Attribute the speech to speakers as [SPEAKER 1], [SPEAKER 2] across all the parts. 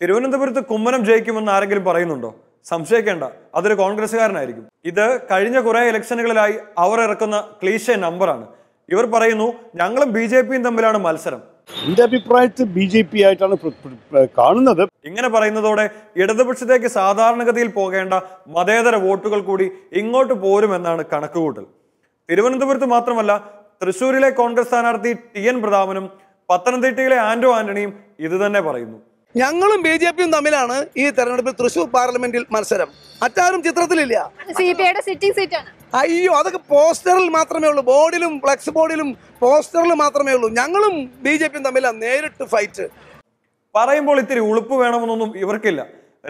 [SPEAKER 1] തിരുവനന്തപുരത്ത് കുമ്മനം ജയിക്കുമെന്ന് ആരെങ്കിലും പറയുന്നുണ്ടോ? സംശയിക്കേണ്ട. അതൊരു കോൺഗ്രസ്സുകാരനായിരിക്കും. ഇത് കഴിഞ്ഞ കുറെ ഇലക്ഷനുകളിലായി അവർ ഇറക്കുന്ന ക്ലീശ നമ്പറാണ്. ഇവർ പറയുന്നു ഞങ്ങളും ബി ജെ പിയും തമ്മിലാണ് മത്സരം.
[SPEAKER 2] എന്റെ അഭിപ്രായത്തിൽ ബി ജെ പി ആയിട്ടാണ് കാണുന്നത്.
[SPEAKER 1] ഇങ്ങനെ പറയുന്നതോടെ ഇടതുപക്ഷത്തേക്ക് സാധാരണഗതിയിൽ പോകേണ്ട മതേതര വോട്ടുകൾ കൂടി ഇങ്ങോട്ട് പോരുമെന്നാണ് കണക്കുകൂട്ടൽ. തിരുവനന്തപുരത്ത് മാത്രമല്ല തൃശൂരിലെ കോൺഗ്രസ് സ്ഥാനാർത്ഥി ടി എൻ പ്രതാപനും പത്തനംതിട്ടയിലെ ആന്റോ ആന്റണിയും ഇത് തന്നെ പറയുന്നു.
[SPEAKER 3] ഞങ്ങളും ബി ജെ പിയും തമ്മിലാണ് ഈ തെരഞ്ഞെടുപ്പിൽ തൃശൂർ പാർലമെന്റിൽ മത്സരം. മറ്റാരും ചിത്രത്തിലില്ല.
[SPEAKER 4] സി സിറ്റിംഗ് സീറ്റാണ്
[SPEAKER 3] അയ്യോ അതൊക്കെ പോസ്റ്ററിൽ മാത്രമേ ഉള്ളൂ. ബോർഡിലും ഫ്ലെക്സ് ബോർഡിലും പോസ്റ്ററിൽ മാത്രമേ ഉള്ളൂ. ഞങ്ങളും ബി ജെ പിയും തമ്മിലാണ് നേരിട്ട് ഫൈറ്റ്
[SPEAKER 1] പറയുമ്പോൾ ഇത്തിരി ഉളുപ്പ് വേണമെന്നൊന്നും ഇവർക്കില്ല.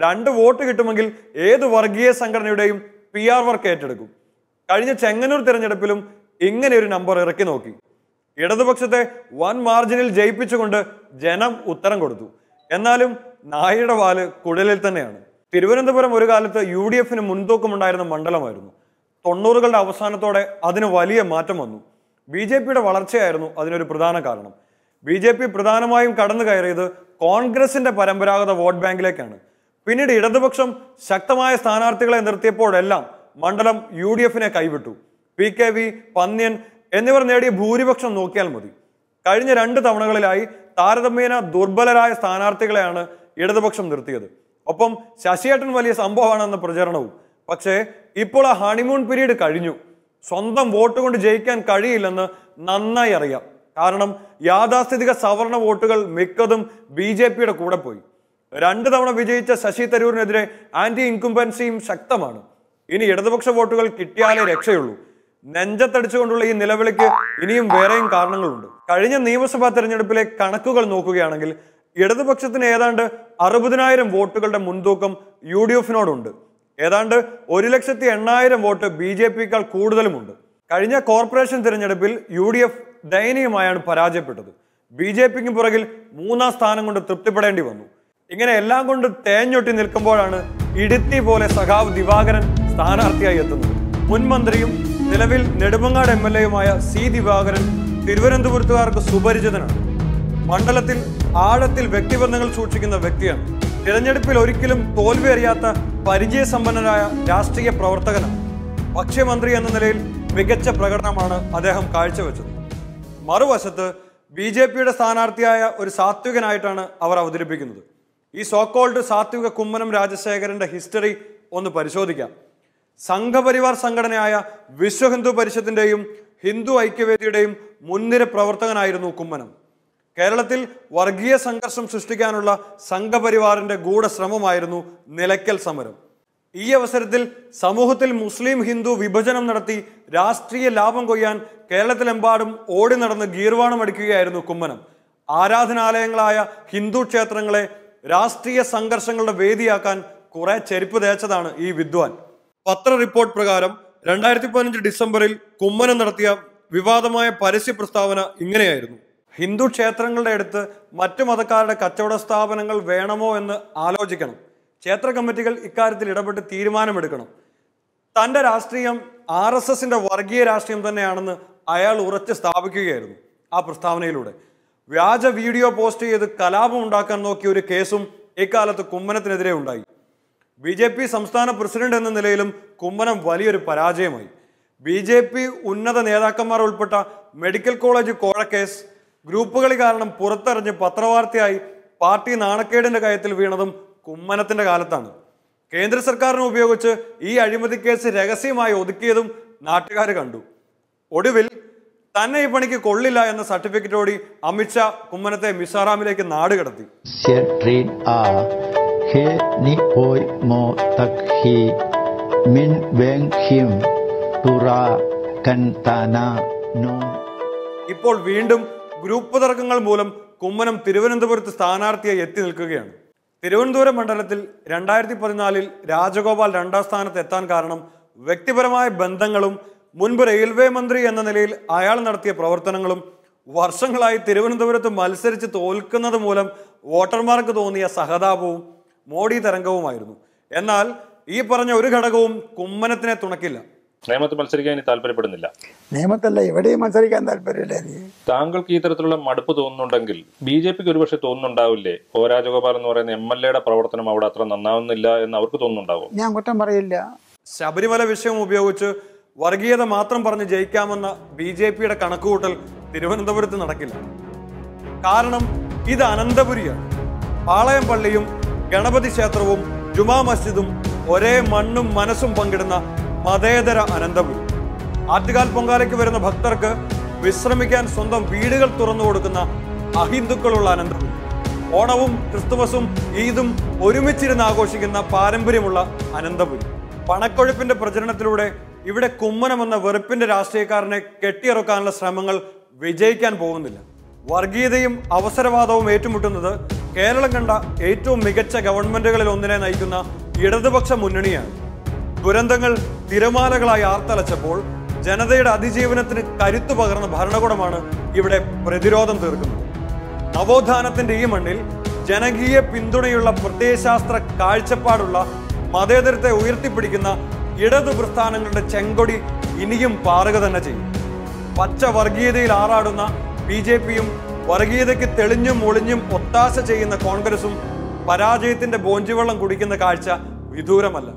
[SPEAKER 1] രണ്ട് വോട്ട് കിട്ടുമെങ്കിൽ ഏത് വർഗീയ സംഘടനയുടെയും പി ആർ വർക്ക് ഏറ്റെടുക്കും. കഴിഞ്ഞ ചെങ്ങന്നൂർ തിരഞ്ഞെടുപ്പിലും ഇങ്ങനെ ഒരു നമ്പർ ഇറക്കി നോക്കി. ഇടതുപക്ഷത്തെ വൻ മാർജിനിൽ ജയിപ്പിച്ചുകൊണ്ട് ജനം ഉത്തരം കൊടുത്തു. എന്നാലും നായയുടെ വാൽ കുഴലിൽ തന്നെയാണ്. തിരുവനന്തപുരം ഒരു കാലത്ത് യു ഡി എഫിന് മുൻതൂക്കമുണ്ടായിരുന്ന മണ്ഡലമായിരുന്നു. തൊണ്ണൂറുകളുടെ അവസാനത്തോടെ അതിന് വലിയ മാറ്റം വന്നു. ബി ജെ പിയുടെ വളർച്ചയായിരുന്നു അതിനൊരു പ്രധാന കാരണം. ബി ജെ പി പ്രധാനമായും കടന്നു കയറിയത് കോൺഗ്രസിന്റെ പരമ്പരാഗത വോട്ട് ബാങ്കിലേക്കാണ്. പിന്നീട് ഇടതുപക്ഷം ശക്തമായ സ്ഥാനാർത്ഥികളെ നിർത്തിയപ്പോഴെല്ലാം മണ്ഡലം യു ഡി എഫിനെ കൈവിട്ടു. പി കെ വി പന്ന്യൻ എന്നിവർ നേടിയ ഭൂരിപക്ഷം നോക്കിയാൽ മതി. കഴിഞ്ഞ രണ്ട് തവണകളിലായി താരതമ്യേന ദുർബലരായ സ്ഥാനാർത്ഥികളെയാണ് ഇടതുപക്ഷം നിർത്തിയത്. ഒപ്പം ശശിയേട്ടൻ വലിയ സംഭവമാണെന്ന പ്രചരണവും. പക്ഷേ ഇപ്പോൾ ആ ഹണിമൂൺ പീരീഡ് കഴിഞ്ഞു. സ്വന്തം വോട്ട് കൊണ്ട് ജയിക്കാൻ കഴിയില്ലെന്ന് നന്നായി അറിയാം. കാരണം യാഥാസ്ഥിതിക സവർണ വോട്ടുകൾ മിക്കതും ബി ജെ പിയുടെ കൂടെ പോയി. രണ്ട് തവണ വിജയിച്ച ശശി തരൂരിനെതിരെ ആന്റി ഇൻകുംബൻസിയും ശക്തമാണ്. ഇനി ഇടതുപക്ഷ വോട്ടുകൾ കിട്ടിയാലേ രക്ഷയുള്ളൂ. നെഞ്ചത്തടിച്ചുകൊണ്ടുള്ള ഈ നിലവിളിക്ക് ഇനിയും വേറെയും കാരണങ്ങളുണ്ട്. കഴിഞ്ഞ നിയമസഭാ തെരഞ്ഞെടുപ്പിലെ കണക്കുകൾ നോക്കുകയാണെങ്കിൽ ഇടതുപക്ഷത്തിന് ഏതാണ്ട് അറുപതിനായിരം വോട്ടുകളുടെ മുൻതൂക്കം യു ഡി എഫിനോടുണ്ട്. ഏതാണ്ട് ഒരു ലക്ഷത്തി എണ്ണായിരം വോട്ട് ബി ജെ പിക്കാൾ കൂടുതലുമുണ്ട്. കഴിഞ്ഞ കോർപ്പറേഷൻ തിരഞ്ഞെടുപ്പിൽ യു ഡി എഫ് ദയനീയമായാണ് പരാജയപ്പെട്ടത്. ബി ജെ പിക്ക് പുറകിൽ മൂന്നാം സ്ഥാനം കൊണ്ട് തൃപ്തിപ്പെടേണ്ടി വന്നു. ഇങ്ങനെ എല്ലാം കൊണ്ട് തേഞ്ഞൊട്ടി നിൽക്കുമ്പോഴാണ് ഇടുത്തി പോലെ സഖാവ് ദിവാകരൻ സ്ഥാനാർത്ഥിയായി എത്തുന്നത്. മുൻ മന്ത്രിയും നിലവിൽ നെടുമങ്ങാട് എം എൽ എയുമായ സി ദിവാകരൻ തിരുവനന്തപുരത്തുകാർക്ക് സുപരിചിതനാണ്. മണ്ഡലത്തിൽ ആഴത്തിൽ വ്യക്തിബന്ധങ്ങൾ സൂക്ഷിക്കുന്ന വ്യക്തിയാണ്. തിരഞ്ഞെടുപ്പിൽ ഒരിക്കലും തോൽവി അറിയാത്ത പരിചയസമ്പന്നനായ രാഷ്ട്രീയ പ്രവർത്തകനാണ്. ഭക്ഷ്യമന്ത്രി എന്ന നിലയിൽ മികച്ച പ്രകടനമാണ് അദ്ദേഹം കാഴ്ചവെച്ചത്. മറുവശത്ത് ബി ജെ പിയുടെ സ്ഥാനാർത്ഥിയായ ഒരു സാത്വികനായിട്ടാണ് അവർ അവതരിപ്പിക്കുന്നത്. ഈ സോക്കോൾഡ് സാത്വിക കുമ്മനം രാജശേഖരന്റെ ഹിസ്റ്ററി ഒന്ന് പരിശോധിക്കാം. സംഘപരിവാർ സംഘടനയായ വിശ്വ ഹിന്ദു പരിഷത്തിന്റെയും ഹിന്ദു ഐക്യവേദിയുടെയും മുൻനിര പ്രവർത്തകനായിരുന്നു കുമ്മനം. കേരളത്തിൽ വർഗീയ സംഘർഷം സൃഷ്ടിക്കാനുള്ള സംഘപരിവാറിന്റെ ഗൂഢശ്രമമായിരുന്നു നിലയ്ക്കൽ സമരം. ഈ അവസരത്തിൽ സമൂഹത്തിൽ മുസ്ലിം ഹിന്ദു വിഭജനം നടത്തി രാഷ്ട്രീയ ലാഭം കൊയ്യാൻ കേരളത്തിലെമ്പാടും ഓടി നടന്ന് ഗീർവാണം അടിക്കുകയായിരുന്നു കുമ്മനം. ആരാധനാലയങ്ങളായ ഹിന്ദു ക്ഷേത്രങ്ങളെ രാഷ്ട്രീയ സംഘർഷങ്ങളുടെ വേദിയാക്കാൻ കുറെ ചെരുപ്പ് തേച്ചതാണ് ഈ വിദ്വാൻ. പത്ര റിപ്പോർട്ട് പ്രകാരം രണ്ടായിരത്തി പതിനഞ്ച് ഡിസംബറിൽ കുമ്മനം നടത്തിയ വിവാദമായ പരസ്യ പ്രസ്താവന ഇങ്ങനെയായിരുന്നു. ഹിന്ദു ക്ഷേത്രങ്ങളുടെ അടുത്ത് മറ്റു മതക്കാരുടെ കച്ചവട സ്ഥാപനങ്ങൾ വേണമോ എന്ന് ആലോചിക്കണം. ക്ഷേത്ര കമ്മിറ്റികൾ ഇക്കാര്യത്തിൽ ഇടപെട്ട് തീരുമാനമെടുക്കണം. തന്റെ രാഷ്ട്രീയം ആർ എസ് എസിന്റെ വർഗീയ രാഷ്ട്രീയം തന്നെയാണെന്ന് അയാൾ ഉറച്ച് സ്ഥാപിക്കുകയായിരുന്നു ആ പ്രസ്താവനയിലൂടെ. വ്യാജ വീഡിയോ പോസ്റ്റ് ചെയ്ത് കലാപം ഉണ്ടാക്കാൻ നോക്കിയ ഒരു കേസും ഇക്കാലത്ത് കുമ്മനത്തിനെതിരെ ഉണ്ടായി. ബി ജെ പി സംസ്ഥാന പ്രസിഡന്റ് എന്ന നിലയിലും കുമ്മനം വലിയൊരു പരാജയമായി. ബി ജെ പി ഉന്നത നേതാക്കന്മാർ ഉൾപ്പെട്ട മെഡിക്കൽ കോളേജ് കോഴക്കേസ് ഗ്രൂപ്പുകളി കാരണം പുറത്തെറിഞ്ഞ് പത്രവാർത്തയായി പാർട്ടി നാണക്കേടിന്റെ കയത്തിൽ വീണതും കുമ്മനത്തിന്റെ കാലത്താണ്. കേന്ദ്ര സർക്കാരിനെ ഉപയോഗിച്ച് ഈ അഴിമതി കേസ് രഹസ്യമായി ഒതുക്കിയതും നാട്ടുകാർ കണ്ടു. ഒടുവിൽ തന്നെ ഈ പണിക്ക് കൊള്ളില്ല എന്ന സർട്ടിഫിക്കറ്റോടി Amit Shah കുമ്മനത്തെ മിസോറാമിലേക്ക് നാടുകടത്തി.
[SPEAKER 5] Khi ni hoi mo tak hi min beng him tura kantana no
[SPEAKER 1] ഇപ്പോൾ വീണ്ടും ഗ്രൂപ്പ് തർക്കങ്ങൾ മൂലം കുമ്മനം തിരുവനന്തപുരത്ത് സ്ഥാനാർത്ഥിയായി എത്തി നിൽക്കുകയാണ്. തിരുവനന്തപുരം മണ്ഡലത്തിൽ രണ്ടായിരത്തി പതിനാലിൽ രാജഗോപാൽ രണ്ടാം സ്ഥാനത്ത് എത്താൻ കാരണം വ്യക്തിപരമായ ബന്ധങ്ങളും മുൻപ് റെയിൽവേ മന്ത്രി എന്ന നിലയിൽ അയാൾ നടത്തിയ പ്രവർത്തനങ്ങളും വർഷങ്ങളായി തിരുവനന്തപുരത്ത് മത്സരിച്ച് തോൽക്കുന്നത് മൂലം വോട്ടർമാർക്ക് തോന്നിയ സഹതാപവും മോഡി തരംഗവുമായിരുന്നു. എന്നാൽ ഈ പറഞ്ഞ ഒരു ഘടകവും കുമ്മനത്തിനെ തുണക്കില്ല.
[SPEAKER 6] നിയമത്തിൽ മത്സരിക്കാൻ താല്പര്യപ്പെടുന്നില്ല.
[SPEAKER 7] നിയമത്തല്ല എവിടെയും മത്സരിക്കാൻ താല്പര്യമില്ല
[SPEAKER 6] താങ്കൾക്ക് ഈ തരത്തിലുള്ള മടുപ്പ് തോന്നുന്നുണ്ടെങ്കിൽ ബി ജെ പിക്ക് ഒരുപക്ഷെ തോന്നുന്നുണ്ടാവില്ലേ? ഒ രാജഗോപാൽ എന്ന് പറയുന്ന എം എൽ എയുടെ പ്രവർത്തനം അവിടെ അത്ര നന്നാവുന്നില്ല എന്ന് അവർക്ക് തോന്നുന്നുണ്ടാവും.
[SPEAKER 7] ഞാൻ കുറ്റം പറയില്ല.
[SPEAKER 1] ശബരിമല വിഷയം ഉപയോഗിച്ച് വർഗീയത മാത്രം പറഞ്ഞ് ജയിക്കാമെന്ന ബി ജെ പിയുടെ കണക്കുകൂട്ടൽ തിരുവനന്തപുരത്ത് നടക്കില്ല. കാരണം ഇത് അനന്തപുരിയാണ്. പാളയം പള്ളിയും ഗണപതി ക്ഷേത്രവും ജുമാ മസ്ജിദും ഒരേ മണ്ണും മനസ്സും പങ്കിടുന്ന മതേതര അനന്തപുരി. ആറ്റുകാൽ പൊങ്കാലയ്ക്ക് വരുന്ന ഭക്തർക്ക് വിശ്രമിക്കാൻ സ്വന്തം വീടുകൾ തുറന്നു കൊടുക്കുന്ന അഹിന്ദുക്കളുള്ള അനന്തപുരി. ഓണവും ക്രിസ്തുമസും ഈദും ഒരുമിച്ചിരുന്ന് ആഘോഷിക്കുന്ന പാരമ്പര്യമുള്ള അനന്തപുരി. പണക്കൊഴുപ്പിന്റെ പ്രചരണത്തിലൂടെ ഇവിടെ കുമ്മനം എന്ന വെറുപ്പിന്റെ രാഷ്ട്രീയക്കാരനെ കെട്ടിയിറക്കാനുള്ള ശ്രമങ്ങൾ വിജയിക്കാൻ പോകുന്നില്ല. വർഗീയതയും അവസരവാദവും ഏറ്റുമുട്ടുന്നത് കേരളം കണ്ട ഏറ്റവും മികച്ച ഗവൺമെന്റുകളിൽ ഒന്നിനെ നയിക്കുന്ന ഇടതുപക്ഷ മുന്നണിയാണ്. ദുരന്തങ്ങൾ തിരമാലകളായി ആർത്തലച്ചപ്പോൾ ജനതയുടെ അതിജീവനത്തിന് കരുത്തു പകർന്ന ഭരണകൂടമാണ് ഇവിടെ പ്രതിരോധം തീർക്കുന്നത്. നവോത്ഥാനത്തിന്റെ ഈ മണ്ണിൽ ജനകീയ പിന്തുണയുള്ള പ്രത്യയശാസ്ത്ര കാഴ്ചപ്പാടുള്ള മതേതരത്തെ ഉയർത്തിപ്പിടിക്കുന്ന ഇടതു പ്രസ്ഥാനങ്ങളുടെ ചെങ്കൊടി ഇനിയും പാറുക തന്നെ ചെയ്യും. പച്ച വർഗീയതയിൽ ആറാടുന്ന ബി ജെ പിയും വർഗീയതയ്ക്ക് തെളിഞ്ഞും ഒളിഞ്ഞും ഒത്താശ ചെയ്യുന്ന കോൺഗ്രസും പരാജയത്തിന്റെ ബോഞ്ചിവെള്ളം കുടിക്കുന്ന കാഴ്ച വിദൂരമല്ല.